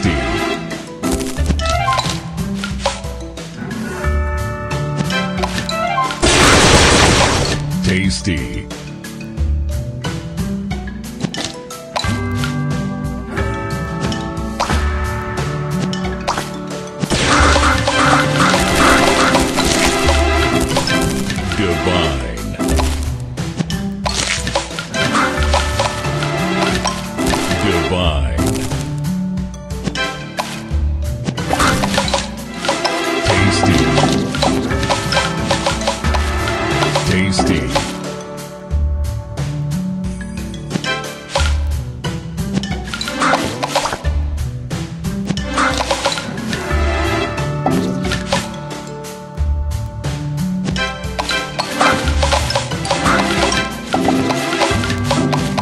tasty. Tasty. Tasty.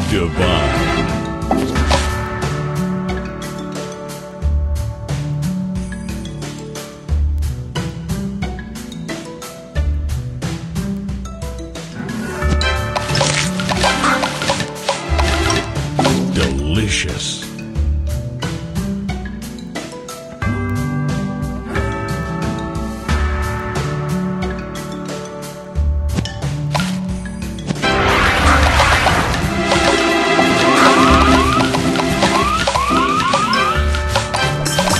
Divine. Delicious.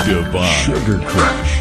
Divine. Sugar Crush.